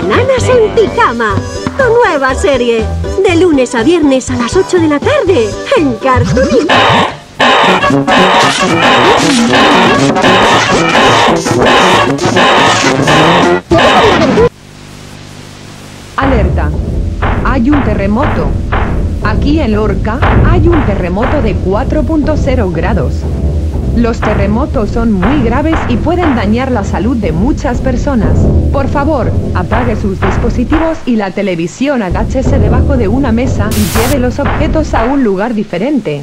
Bananas en pijama. Tu nueva serie. De lunes a viernes a las 8 de la tarde. En Cartoon. Alerta. Hay un terremoto. Aquí en Lorca hay un terremoto de 4.0 grados. Los terremotos son muy graves y pueden dañar la salud de muchas personas. Por favor, apague sus dispositivos y la televisión agáchese debajo de una mesa y lleve los objetos a un lugar diferente.